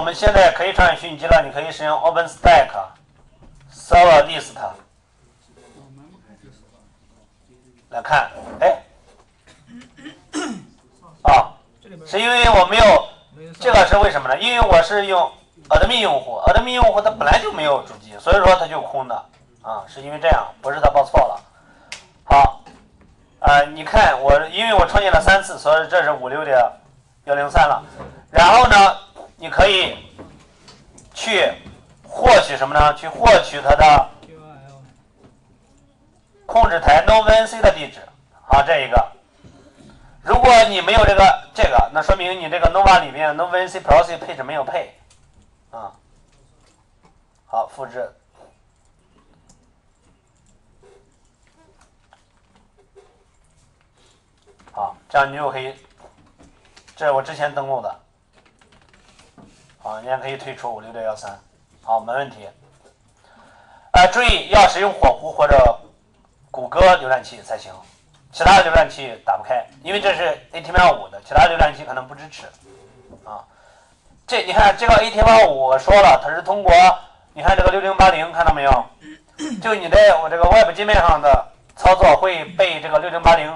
我们现在可以传讯息了，你可以使用 OpenStack Server List 来看，哎，啊，是因为我没有这个是为什么呢？因为我是用 Admin 用户，Admin 用户它本来就没有主机，所以说它就空的啊，是因为这样，不是它报错了。好，啊，你看我因为我创建了三次，所以这是五六点幺零三了。然后呢，你可以去获取什么呢？去获取它的控制台 NoVNC 的地址。好，这一个。如果你没有这个这个，那说明你这个 Nova 里面 NoVNC Proxy 配置没有配啊。好，复制。好，这样你就可以，这是我之前登录的。好，你也可以退出五六六幺三，好，没问题。呃，注意要使用火狐或者谷歌浏览器才行，其他浏览器打不开，因为这是 AT85 的，其他浏览器可能不支持。啊，这你看这个 AT85 我说了，它是通过，你看这个六零八零看到没有？就你在我这个 Web 界面上的操作会被这个六零八零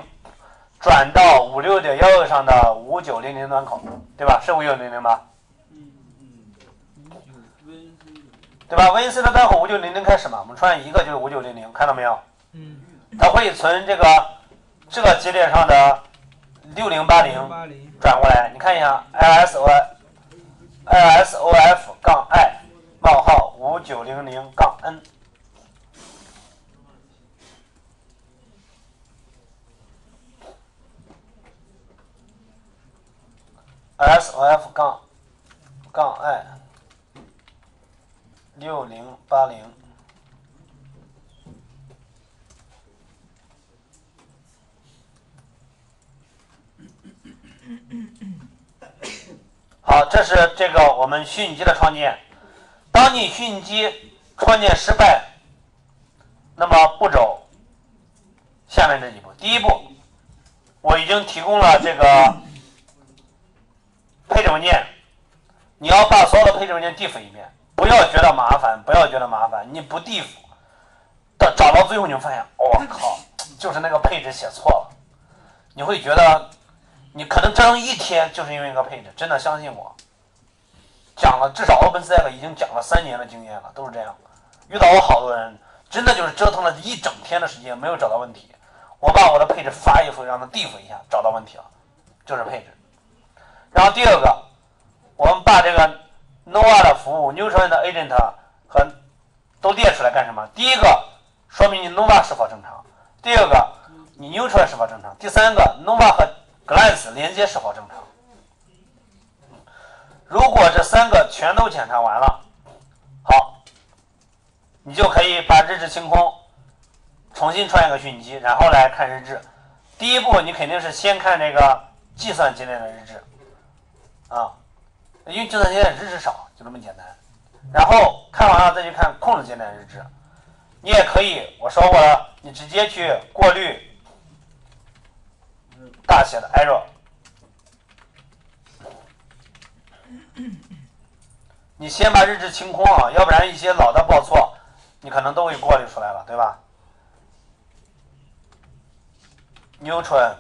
转到五六点幺幺上的五九零零端口，对吧？是五九零零吧？对吧？VNC 的端口五九零零开始嘛，我们出现一个就是五九零零，看到没有？嗯。它会从这个这个节点上的六零八零转过来，你看一下，ISO ISOF 杠 I 冒号五九零零杠 N。ISOF 杠杠 I 六零八零，好，这是这个我们虚拟机的创建。当你虚拟机创建失败，那么步骤下面这几步。第一步，我已经提供了这个配置文件，你要把所有的配置文件 diff 一遍。不要觉得麻烦，不要觉得麻烦。你不 diff，到找到最后，你会发现，我靠，就是那个配置写错了。你会觉得，你可能折腾一天就是因为一个配置。真的相信我，讲了至少 OpenStack 已经讲了三年的经验了，都是这样。遇到我好多人，真的就是折腾了一整天的时间没有找到问题。我把我的配置发一份，让他 diff 一下，找到问题了，就是配置。然后第二个，我们把这个。Nova 的服务，Neutron 的 agent 和都列出来干什么？第一个，说明你 Nova 是否正常；第二个，你 Neutron 是否正常；第三个，Nova 和 Glance 连接是否正常。如果这三个全都检查完了，好，你就可以把日志清空，重新创一个虚拟机，然后来看日志。第一步，你肯定是先看这个计算节点的日志，啊。因为计算节点日志少，就这么简单。然后看完了再去看控制节点日志。你也可以，我说过了，你直接去过滤大写的 error。你先把日志清空啊，要不然一些老的报错，你可能都会过滤出来了，对吧？Neutron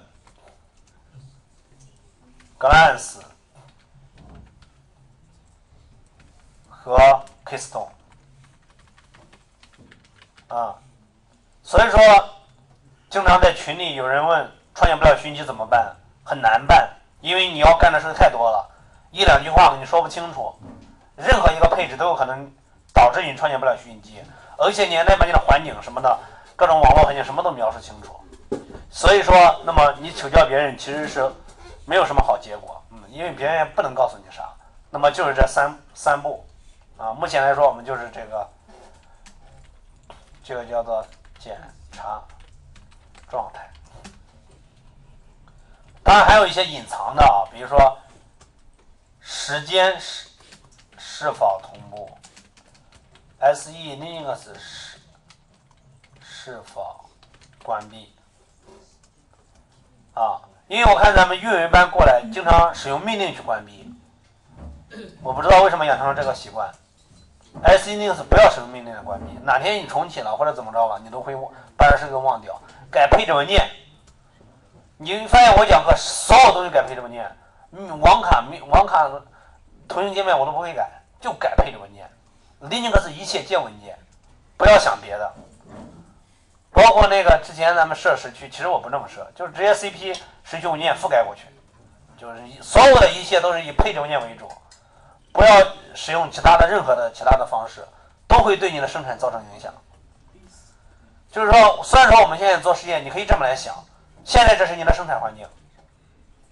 glance、和 Keystone 啊，所以说经常在群里有人问创建不了虚拟机怎么办？很难办，因为你要干的事太多了，一两句话跟你说不清楚。任何一个配置都有可能导致你创建不了虚拟机，而且你还得把你的环境什么的各种网络环境什么都描述清楚。所以说，那么你请教别人其实是没有什么好结果，嗯，因为别人也不能告诉你啥。那么就是这三三步。啊，目前来说，我们就是这个，这个叫做检查状态。当然还有一些隐藏的啊，比如说时间是是否同步，SE Linux 是是否关闭啊？因为我看咱们运维班过来，经常使用命令去关闭。我不知道为什么养成了这个习惯。S Linux 不要使用命令的关闭，哪天你重启了或者怎么着了，你都会把这事给忘掉。改配置文件，你发现我讲课所有东西改配置文件，嗯，网卡、网卡、图形界面我都不会改，就改配置文件。Linux 一切皆文件，不要想别的。包括那个之前咱们设时区，其实我不这么设，就是直接 CP 时区文件覆盖过去，就是所有的一切都是以配置文件为主，不要使用其他的任何的其他的方式，都会对你的生产造成影响。就是说，虽然说我们现在做实验，你可以这么来想，现在这是你的生产环境，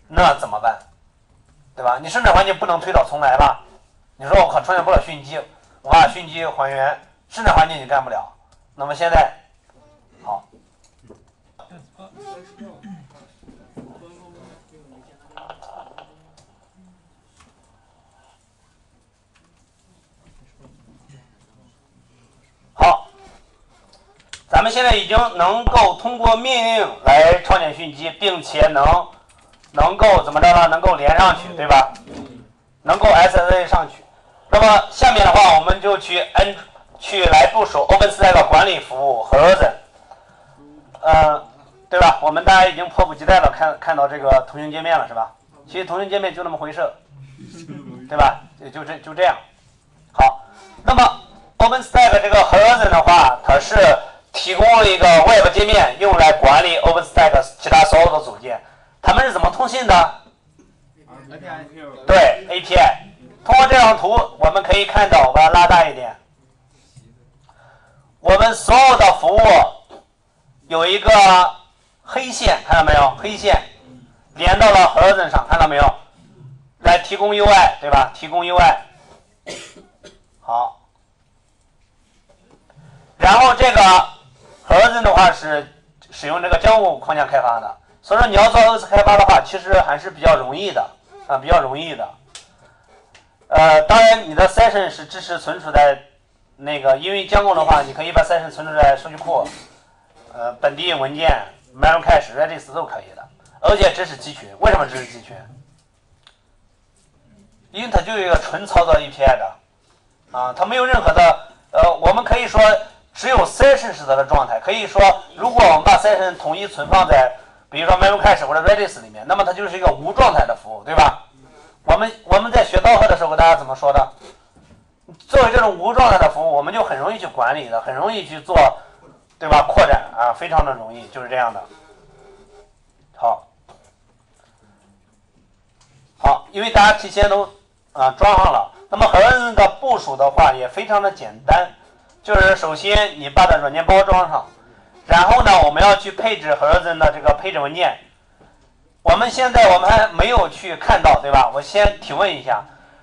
那怎么办？对吧？你生产环境不能推倒重来吧？你说我靠，出现不了讯机，我把讯机还原，生产环境你干不了，那么现在。好，咱们现在已经能够通过命令来创建讯机，并且能能够怎么着呢？能够连上去，对吧？能够 SSA 上去。那么下面的话，我们就去 N 去来部署 OpenStack 的管理服务 Horizon。嗯，对吧？我们大家已经迫不及待了看看到这个图形界面了，是吧？其实图形界面就那么回事，对吧？也就这就这样。好，那么 OpenStack 这个 Horizon 的话，它是提供了一个 Web 界面，用来管理 OpenStack 其他所有的组件。他们是怎么通信的？对，API。通过这张图，我们可以看到，我把它拉大一点，我们所有的服务。有一个黑线，看到没有？黑线连到了 Horizon 上，看到没有？来提供 UI，对吧？提供 UI。好，然后这个盒子的话是使用这个 Django 框架开发的，所以说你要做 OS 开发的话，其实还是比较容易的啊，比较容易的。呃，当然你的 Session 是支持存储在那个，因为 Django 的话，你可以把 Session 存储在数据库。呃，本地文件、Memcache、Redis 都可以的，而且支持集群。为什么支持集群？因为它就有一个纯操作 API 的，啊，它没有任何的，呃，我们可以说只有 session 是它的状态。可以说，如果我们把 session 统一存放在，比如说 Memcache 或者 Redis 里面，那么它就是一个无状态的服务，对吧？我们我们在学 Docker 的时候，大家怎么说的？作为这种无状态的服务，我们就很容易去管理的，很容易去做。对吧？扩展啊，非常的容易，就是这样的。好，好，因为大家提前都啊装上了，那么 Horizon 的部署的话也非常的简单，就是首先你把它软件包装上，然后呢，我们要去配置 Horizon 的这个配置文件。我们现在我们还没有去看到，对吧？我先提问一下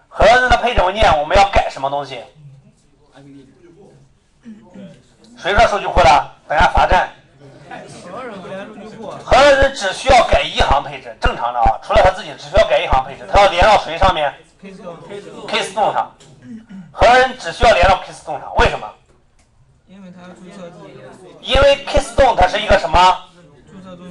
，Horizon 的配置文件我们要改什么东西？谁说数据库的？等下罚站。盒子只需要改一行配置，正常的啊，除了他自己只需要改一行配置，他要连到谁上面？Keystone 上。何人只需要连到 Keystone 上，为什么？因为它注册因为 Keystone 它是一个什么？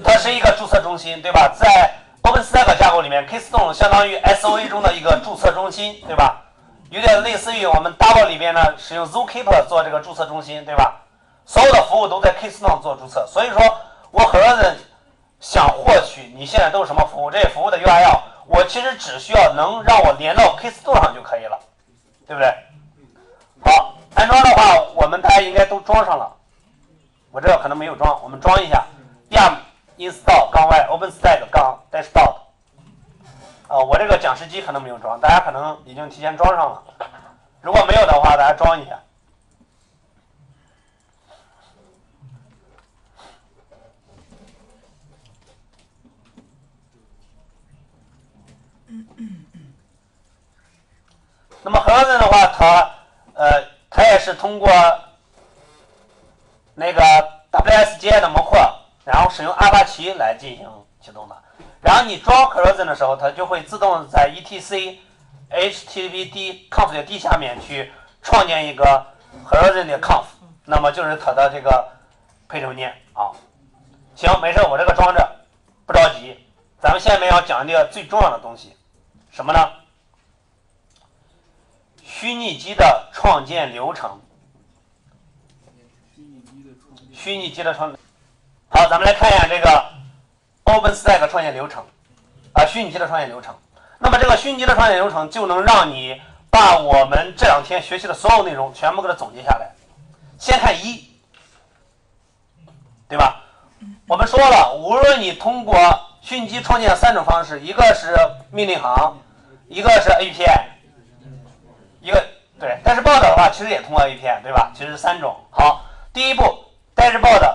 它是一个注册中心，对吧？在 OpenStack 架构里面，Keystone 相当于 SOA 中的一个注册中心，对吧？有点类似于我们 Double 里边呢，使用 Zookeeper 做这个注册中心，对吧？所有的服务都在 Keystone 做注册，所以说我盒子想获取你现在都是什么服务，这些服务的 URL，我其实只需要能让我连到 Keystone 上就可以了，对不对？安装的话，我们大家应该都装上了，我这个可能没有装，我们装一下，yum install 杠 y openstack 杠 desktop，呃，我这个讲师机可能没有装，大家可能已经提前装上了，如果没有的话，大家装一下。那么盒子的话，是通过那个 WSGI 的模块，然后使用阿帕奇来进行启动的。然后你装 Horizon 的时候，它就会自动在 etc httpd conf 的 d 下面去创建一个 Horizon 的 conf，那么就是它的这个配置文件啊。行，没事，我这个装着，不着急。咱们下面要讲一个最重要的东西，什么呢？虚拟机的创建流程。虚拟机的创，好，咱们来看一下这个 OpenStack 创建流程啊，虚拟机的创建流程。那么这个虚拟机的创建流程就能让你把我们这两天学习的所有内容全部给它总结下来。先看一，对吧？我们说了，无论你通过虚拟机创建三种方式，一个是命令行，一个是 API，一个对但是报道的话，其实也通过 API，对吧？其实三种。好，第一步 Dashboard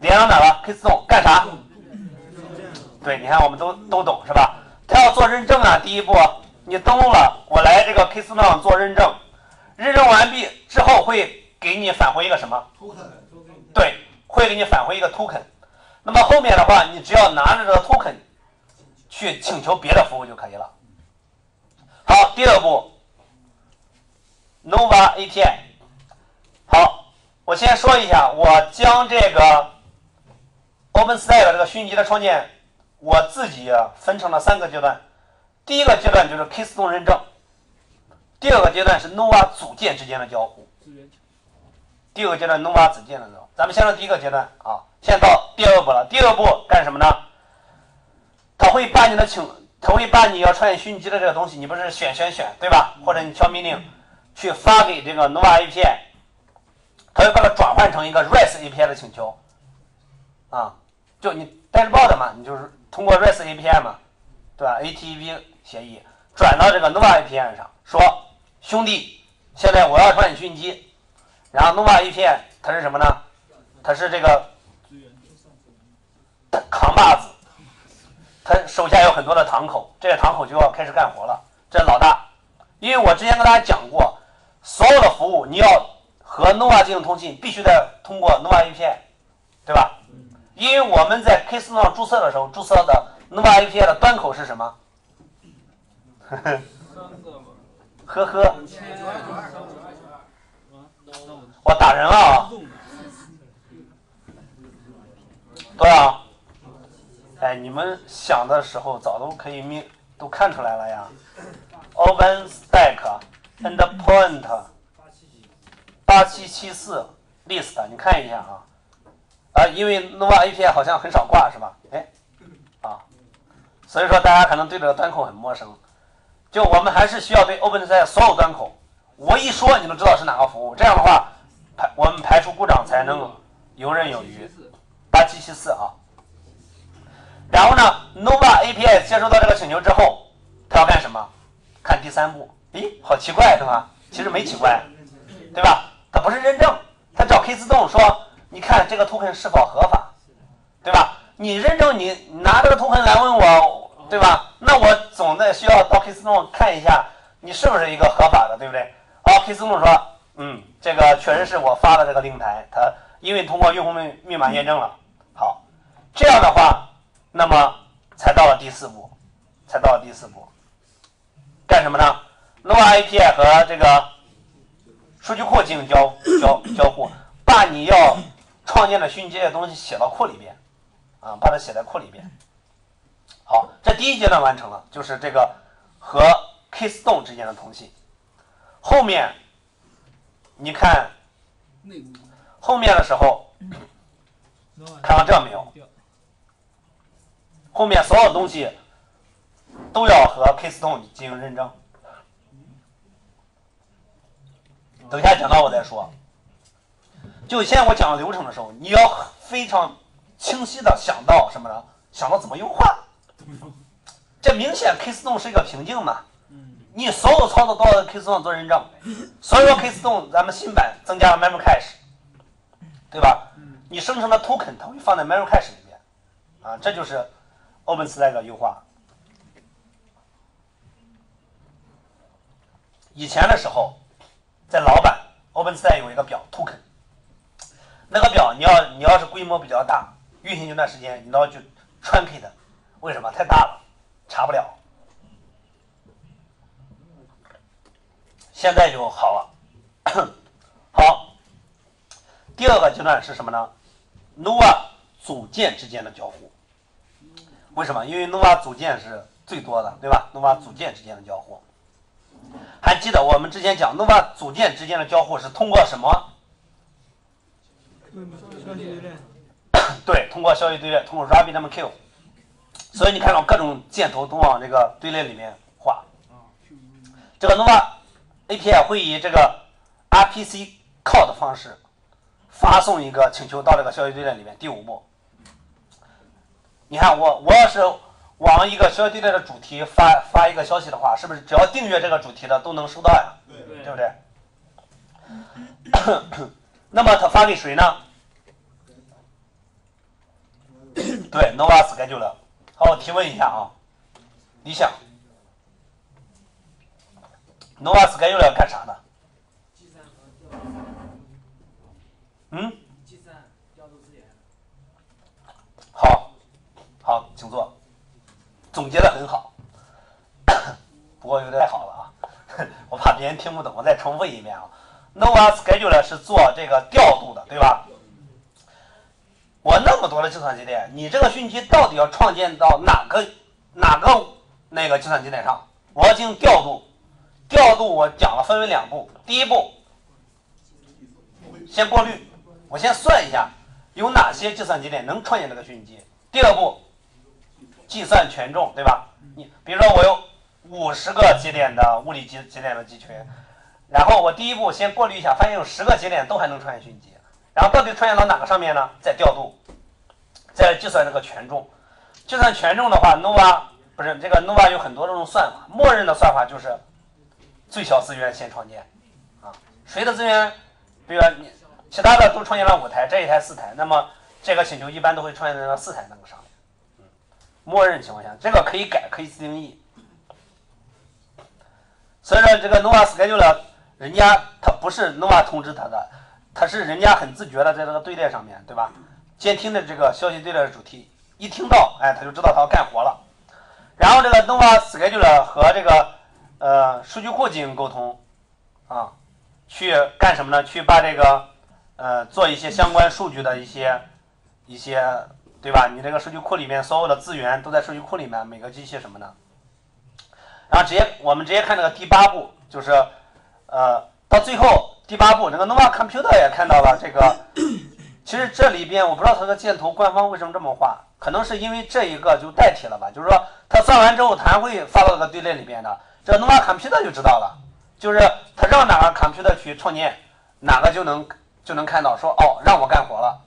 连到哪了？Keystone 干啥？对，你看我们都都懂是吧？它要做认证啊，第一步你登录了，我来这个 Keystone 做认证，认证完毕之后会给你返回一个什么？对，会给你返回一个 token。那么后面的话，你只要拿着这个 token 去请求别的服务就可以了。好，第二步，Nova API。好，我先说一下，我将这个 OpenStack 这个虚拟机的创建，我自己分成了三个阶段。第一个阶段就是 Keystone 认证，第二个阶段是 Nova 组件之间的交互，第二个阶段 Nova 组件的交互。咱们先说第一个阶段啊，现在到第二步了。第二步干什么呢？他会把你的请，他会把你要创建虚拟机的这个东西，你不是选选选对吧？或者你敲命令去发给这个 Nova API，它会把它转换成一个 REST API 的请求啊，就你 Dashboard 嘛，你就是通过 REST API 嘛，对吧？ATV 协议转到这个 Nova API 上，说兄弟，现在我要创建虚拟机，然后 Nova API 它是什么呢？它是这个扛把子，他手下有很多的堂口，这个堂口就要开始干活了。这老大，因为我之前跟大家讲过，所有的服务你要和 Nova 进行通信，必须得通过 Nova API，对吧？因为我们在 Keystone 上注册的时候，注册的 Nova API 的端口是什么？呵 呵呵呵，我打人了啊！对啊，哎，你们想的时候早都可以明都看出来了呀，Open。Endpoint，八七七四 list，你看一下啊。啊，因为 Nova API 好像很少挂是吧？哎，啊，所以说大家可能对这个端口很陌生。就我们还是需要对 OpenStack 所有端口，我一说你都知道是哪个服务，这样的话排我们排除故障才能游刃有余。八七七四啊，然后呢，Nova API 接收到这个请求之后，它要干什么？看第三步，咦，好奇怪是吧？其实没奇怪，对吧？它不是认证，它找 K 自动说，你看这个 token 是否合法，对吧？你认证你拿这个 token 来问我，对吧？那我总得需要到 K 自动看一下你是不是一个合法的，对不对？好，K 自动说，嗯，这个确实是我发的这个令牌，它因为通过用户密密码验证了。好，这样的话，那么才到了第四步，才到了第四步，干什么呢？Nova API 和这个数据库进行交交交互，把你要创建的虚拟机的东西写到库里边，啊，把它写在库里边。好，这第一阶段完成了，就是这个和 Keystone 之间的通信。后面你看后面的时候。看到这没有？后面所有东西都要和 Keystone 进行认证。等一下讲到我再说。就现在我讲流程的时候，你要非常清晰的想到什么呢？想到怎么优化。这明显 Keystone 是一个瓶颈嘛？你所有操作都要 Keystone 做认证，所以说 Keystone 咱们新版增加了 Memory Cache，对吧？你生成的 token 它会放在 memory cache 里面，啊，这就是 OpenStack 的优化。以前的时候，在老版 OpenStack 有一个表 token，那个表你要你要是规模比较大，运行一段时间，你都要去 trunc 它，为什么？太大了，查不了。现在就好了，好。第二个阶段是什么呢？Nova 组件之间的交互，为什么？因为 Nova 组件是最多的，对吧？Nova 组件之间的交互。还记得我们之前讲 Nova 组件之间的交互是通过什么？对链。对，通过消息队列，通过 RabbitMQ。所以你看到各种箭头都往这个队列里面画。这个 Nova API 会以这个 RPC call 的方式发送一个请求到这个消息队列里面。第五步，你看我我要是往一个消息队列的主题发发一个消息的话，是不是只要订阅这个主题的都能收到呀？对对不对？那么他发给谁呢？对，Nova Scheduler。好，我提问一下啊，理想，Nova Scheduler 干啥的？计算和调度，嗯，计算调度资源。好，好，请坐。总结的很好，不过有点太好了啊，我怕别人听不懂，我再重复一遍啊。Nova Scheduler 是做这个调度的，对吧？我那么多的计算节点，你这个讯息到底要创建到哪个哪个那个计算节点上？我要进行调度，调度我讲了分为两步，第一步先过滤，我先算一下有哪些计算节点能创建这个讯息。第二步计算权重，对吧？你比如说我有五十个节点的物理节节点的集群，然后我第一步先过滤一下，发现有十个节点都还能创建讯息。然后到底传现到哪个上面呢？再调度，再计算这个权重。计算权重的话，Nova 不是这个 Nova 有很多这种算法，默认的算法就是最小资源先创建啊。谁的资源，比如说你其他的都创建了五台，这一台四台，那么这个请求一般都会创建在四台那个上。默认情况下，这个可以改，可以自定义。所以说这个 Nova Schedule 人家它不是 Nova 通知它的。它是人家很自觉的在这个队列上面对吧？监听的这个消息队列的主题，一听到，哎，他就知道他要干活了。然后这个 Nova Schedule 和这个呃数据库进行沟通，啊，去干什么呢？去把这个呃做一些相关数据的一些一些对吧？你这个数据库里面所有的资源都在数据库里面，每个机器什么的。然后直接我们直接看这个第八步，就是呃到最后。第八步，那个 Nova Computer 也看到了这个。其实这里边我不知道它的箭头官方为什么这么画，可能是因为这一个就代替了吧。就是说，它算完之后，它会发到这个队列里边的。这个 Nova Computer 就知道了，就是它让哪个 Computer 去创建，哪个就能就能看到，说哦，让我干活了。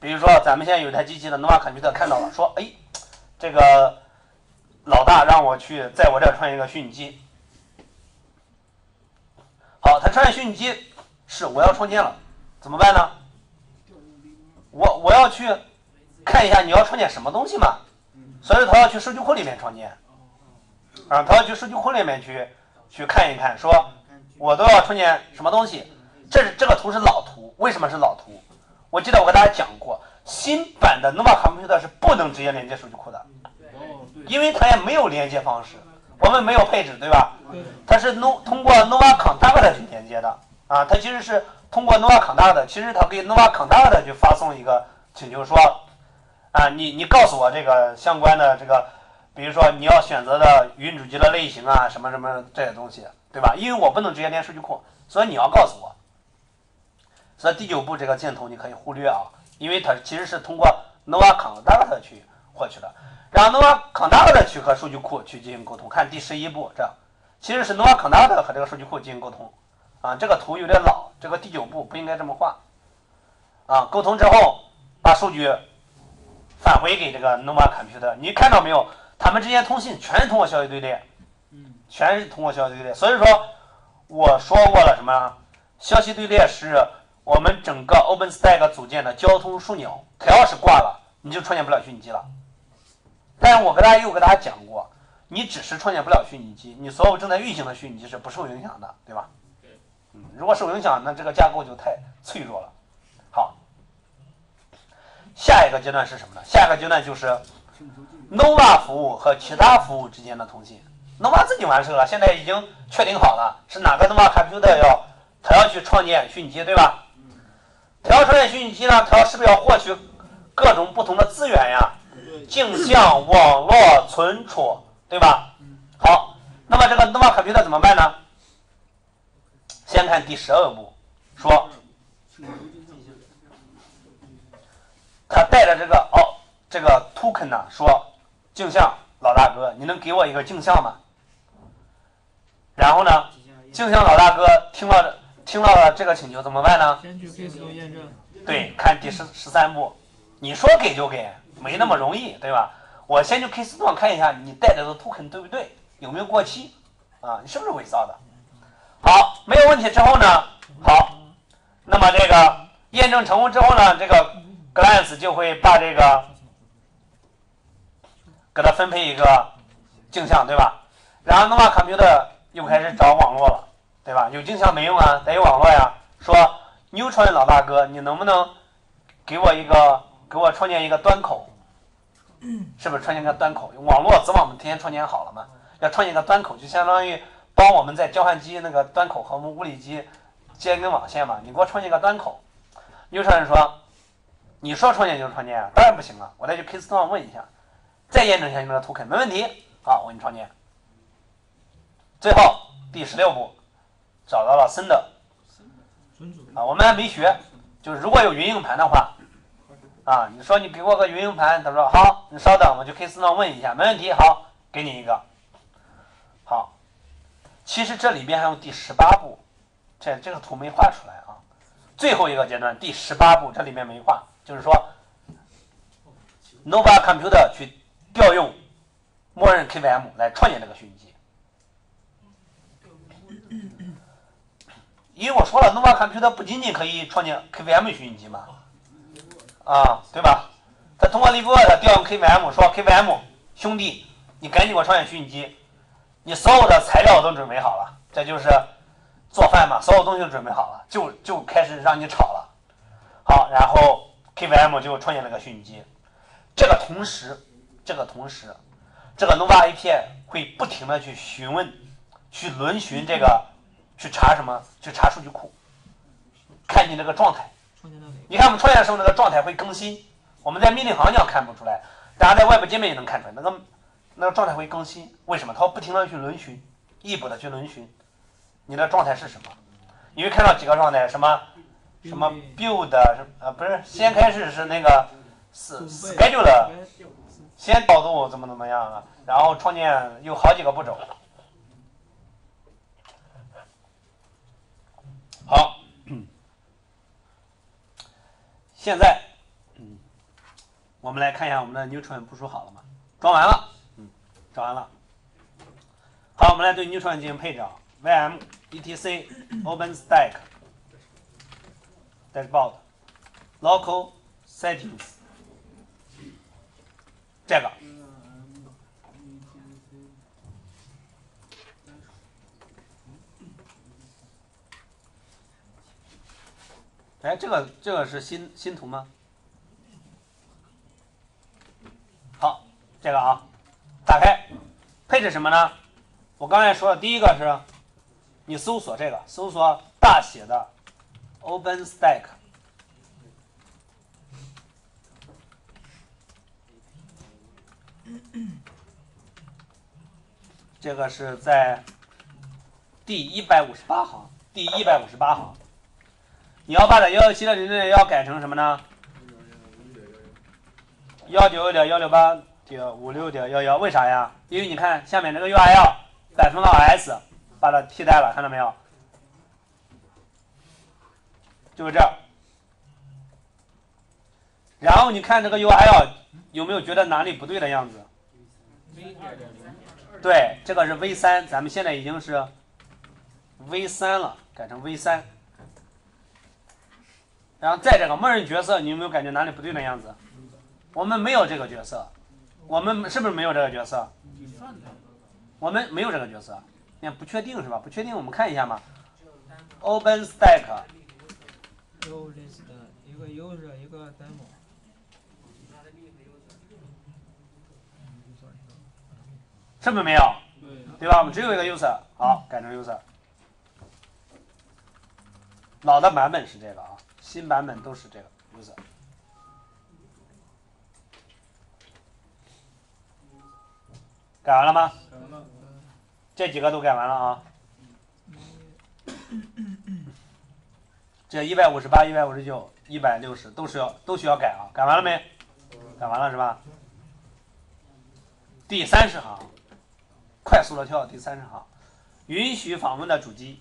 比如说，咱们现在有台机器的 Nova Computer 看到了，说哎，这个老大让我去在我这创建一个虚拟机。好，他创建虚拟机。是我要创建了，怎么办呢？我我要去看一下你要创建什么东西嘛，所以他要去数据库里面创建，啊，他要去数据库里面去去看一看，说我都要创建什么东西。这是这个图是老图，为什么是老图？我记得我跟大家讲过，新版的 Nova Computer 是不能直接连接数据库的，因为它也没有连接方式，我们没有配置，对吧？它是 No 通过 Nova Contact 去连接的。啊，它其实是通过 Nova Contact，其实它给 Nova Contact 去发送一个请求，说，啊，你你告诉我这个相关的这个，比如说你要选择的云主机的类型啊，什么什么这些东西，对吧？因为我不能直接连数据库，所以你要告诉我。所以第九步这个箭头你可以忽略啊，因为它其实是通过 Nova Contact 去获取的，然后 Nova Contact 去和数据库去进行沟通。看第十一步，这样其实是 Nova Contact 和这个数据库进行沟通。啊，这个图有点老，这个第九步不应该这么画。啊，沟通之后把数据返回给这个 Nova Computer，你看到没有？他们之间通信全是通过消息队列，全是通过消息队列。所以说我说过了什么？消息队列是我们整个 OpenStack 组件的交通枢纽，它要是挂了，你就创建不了虚拟机了。但是我跟大家又跟大家讲过，你只是创建不了虚拟机，你所有正在运行的虚拟机是不受影响的，对吧？嗯如果受影响，那这个架构就太脆弱了。好，下一个阶段是什么呢？下一个阶段就是 Nova 服务和其他服务之间的通信。Nova 自己完事了，现在已经确定好了，是哪个 Nova Compute 要他要去创建虚拟机，对吧？他要创建虚拟机呢，他是不是要获取各种不同的资源呀？镜像、网络、存储，对吧？好，那么这个 Nova Computer 怎么办呢？先看第十二步，说他带着这个哦这个 token 呢，说镜像老大哥，你能给我一个镜像吗？然后呢，镜像老大哥听了听到了这个请求怎么办呢？先去 K 中验证，对，看第十十三步，你说给就给，没那么容易，对吧？我先去段看一下你带着的 token 对不对，有没有过期啊？你是不是伪造的？好，没有问题之后呢，好，那么这个验证成功之后呢，这个 Glance 就会把这个给它分配一个镜像，对吧？然后 Nova Computer 又开始找网络了，对吧？有镜像没用啊，得有网络呀。说 Neutron 老大哥，你能不能给我一个，给我创建一个端口？是不是创建个端口？网络子网们提前创建好了嘛？要创建个端口，就相当于帮我们在交换机那个端口和我们物理机接一根网线嘛。你给我创建个端口。Neutron 说，你说创建就创建啊？当然不行了，我再去 K 四端问一下，再验证一下你们的 token，没问题。好，我给你创建。最后第十六步，找到了。存储啊，我们还没学，就是如果有云硬盘的话，啊，你说你给我个云硬盘，他说好，你稍等，我就 K 四上问一下，没问题，好，给你一个。好，其实这里边还有第十八步，这这个图没画出来啊。最后一个阶段，第十八步这里面没画，就是说，Nova Computer 去调用默认 KVM 来创建这个虚拟机。因为我说了，Nova Computer 不仅仅可以创建 KVM 虚拟机嘛，啊，对吧？他通过 libvirt 调用 KVM，说 KVM 兄弟，你赶紧给我创建虚拟机，你所有的材料都准备好了，这就是做饭嘛，所有东西都准备好了，就就开始让你炒了。好，然后 KVM 就创建了个虚拟机。这个同时，这个同时，这个 Nova API 会不停的去询问，去轮询这个。去查什么？去查数据库，看你那个状态。你看我们创建的时候，那个状态会更新。我们在命令行上看不出来，大家在外部界面也能看出来，那个那个状态会更新。为什么？它会不停的去轮询，异步的去轮询，你的状态是什么？你会看到几个状态，什么什么 build 什呃不是，先开始是那个是 schedule，先导入怎么怎么样啊？然后创建有好几个步骤。好，现在，嗯，我们来看一下我们的 Neutron 部署好了吗？装完了，嗯，装完了。好，我们来对 Neutron 进行配置啊，vm etc openstack dashboard local settings 这个。哎，这个这个是新新图吗？好，这个啊，打开，配置什么呢？我刚才说的第一个是，你搜索这个，搜索大写的 OpenStack，这个是在第一百五十八行，第一百五十八行。你要把这幺幺七的零零幺改成什么呢？幺九点幺六八点五六点幺幺，为啥呀？因为你看下面这个 URL 百分号 s 把它替代了，看到没有？就是这。然后你看这个 URL 有没有觉得哪里不对的样子？对，这个是 V 三，咱们现在已经是 V 三了，改成 V 三。然后再这个默认角色，你有没有感觉哪里不对的样子？我们没有这个角色，我们是不是没有这个角色？我们没有这个角色，你看不确定是吧？不确定，我们看一下嘛。OpenStack U list 一个 user 一个 demo。是不是没有？对吧？我们只有一个 user，好，改成 user。老的版本是这个啊，新版本都是这个 user。改完了吗？这几个都改完了啊。这一百五十八、一百五十九、一百六十都是要都需要改啊，改完了没？改完了是吧？第三十行，快速的跳第三十行，允许访问的主机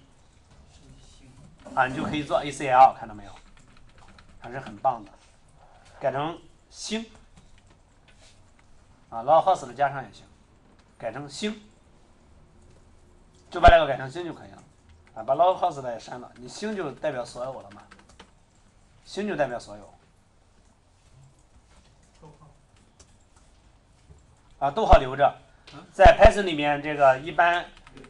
啊，你就可以做 ACL，看到没有？还是很棒的，改成星啊，log host 的加上也行，改成星，就把这个改成星就可以了啊，把 log host 的也删了，你星就代表所有了嘛，星就代表所有。啊，逗号留着，在 Python 里面，这个一般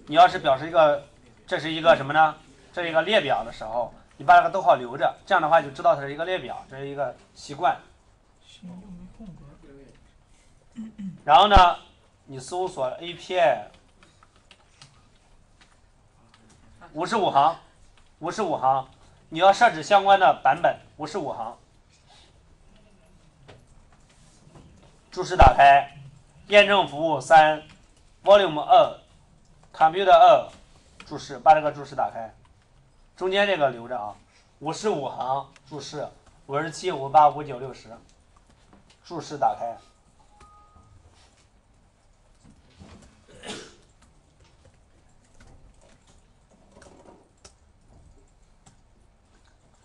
你要是表示一个，这是一个什么呢？这是一个列表的时候，你把这个逗号留着，这样的话就知道它是一个列表，这是一个习惯。然后呢，你搜索 API，五十五行，五十五行，你要设置相关的版本，五十五行，注释打开。验证服务三，volume 二，computer 二，注释，把这个注释打开，中间这个留着啊，五十五行注释，五十七、五八、五九、六十，注释打开。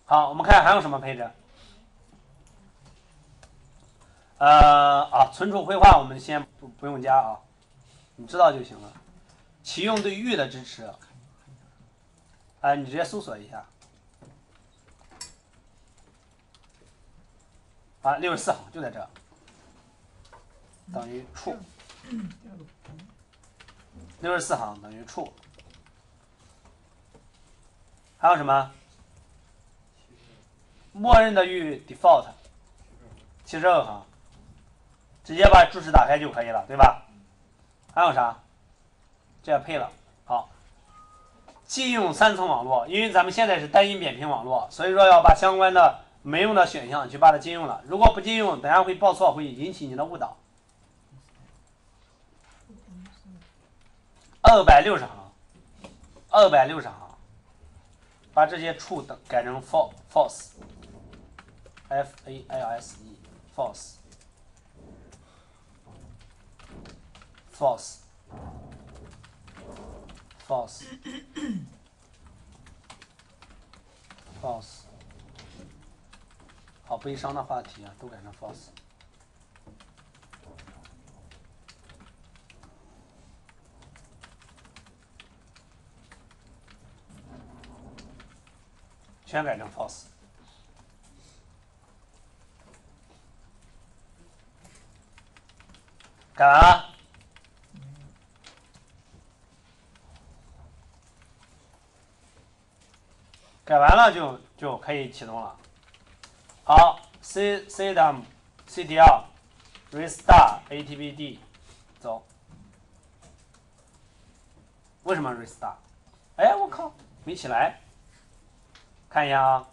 好，我们看还有什么配置？呃啊，存储绘画我们先不不用加啊，你知道就行了。启用对域的支持，哎，你直接搜索一下。啊，六十四行就在这，等于 true。六十四行等于 true。还有什么？默认的域 default 七十二行。直接把注释打开就可以了，对吧？还有啥？这配了。好，禁用三层网络，因为咱们现在是单音扁平网络，所以说要把相关的没用的选项去把它禁用了。如果不禁用，等下会报错，会引起你的误导。二百六十行，二百六十行，把这些 true 的改成 false，f a l s e，false。False false 好悲伤的话题啊，都改成 false。全改成 false。改完了。改完了就就可以启动了。好，c c d m ctl restart atbd 走。为什么 restart？哎，我靠，没起来。看一下啊，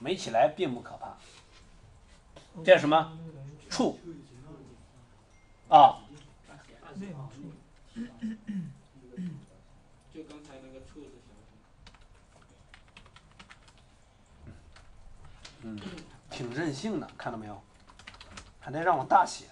没起来并不可怕。这是什么？true 啊。嗯，挺任性的，看到没有？还得让我大写。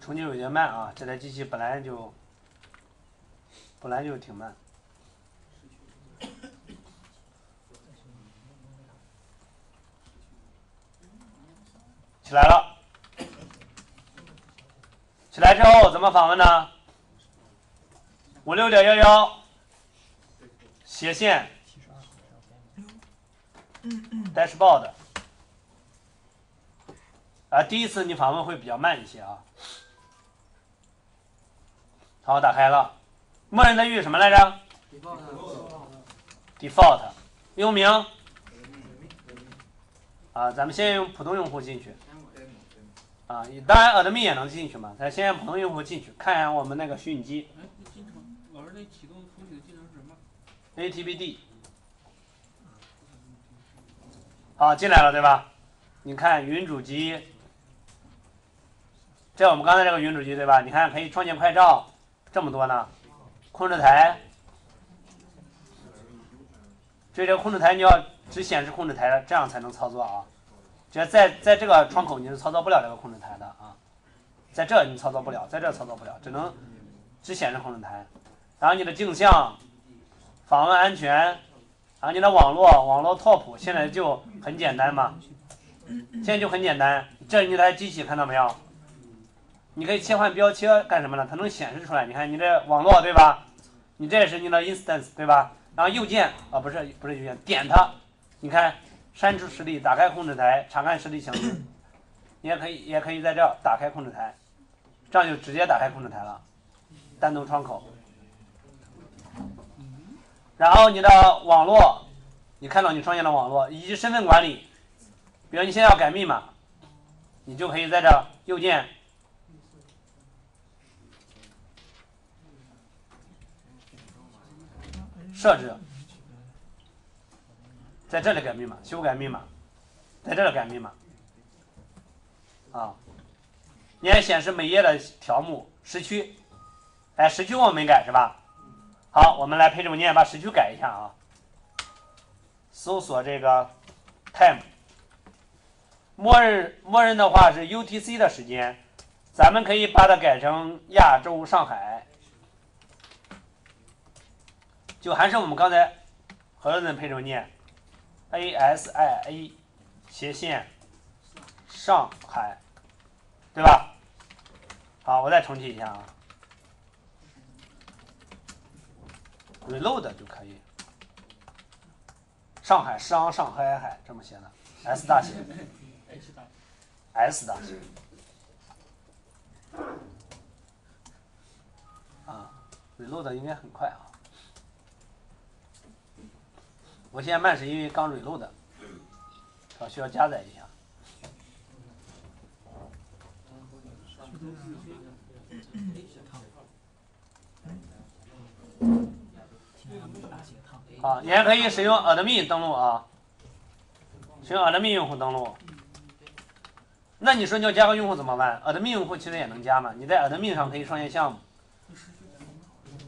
重庆有些慢啊，这台机器本来就本来就挺慢。起来了，起来之后怎么访问呢？五六点幺幺斜线 dashboard 啊，第一次你访问会比较慢一些啊。好，打开了，默认的域什么来着？default 用名啊，咱们先用普通用户进去。啊，当然，admin 也能进去嘛。咱先让普通用户进去，看一下我们那个虚拟机。哎，进程，老师那启动重启的进程是什么？ATBD。好，进来了对吧？你看云主机，这我们刚才这个云主机对吧？你看可以创建快照，这么多呢。控制台，所以这个控制台你要只显示控制台，这样才能操作啊。这在在这个窗口你是操作不了这个控制台的啊，在这你操作不了，在这操作不了，只能只显示控制台。然后你的镜像、访问安全，然后你的网络、网络拓扑，现在就很简单嘛。现在就很简单，这是你台机器，看到没有？你可以切换标签干什么呢？它能显示出来。你看你这网络对吧？你这也是你的 instance 对吧？然后右键啊不是不是右键，点它，你看删除实例，打开控制台，查看实例形式。你也可以也可以在这打开控制台，这样就直接打开控制台了，单独窗口。然后你的网络，你看到你创建的网络以及身份管理，比如你现在要改密码，你就可以在这右键设置，在这里改密码，修改密码，在这里改密码，啊，你还显示每页的条目时区，哎，时区我没改是吧？好，我们来配置文件把时区改一下啊。搜索这个 time，默认默认的话是 UTC 的时间，咱们可以把它改成亚洲上海，就还是我们刚才合作的配置文件，ASIA 斜线上海，对吧？好，我再重启一下啊。reload 就可以。上海商上海海这么写的，S 大写 H 大，S 大写。啊，reload 应该很快啊。我现在慢是因为刚 reload，啊需要加载一下。啊，你还可以使用 admin 登录啊，使用 admin 用户登录。那你说你要加个用户怎么办？admin 用户其实也能加嘛，你在 admin 上可以创建项目。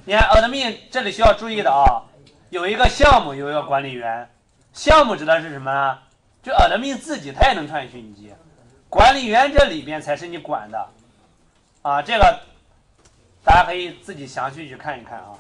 你看 admin 这里需要注意的啊，有一个项目，有一个管理员。项目指的是什么呢？就 admin 自己他也能创建虚拟机，管理员这里边才是你管的。啊，这个大家可以自己详细去看一看啊。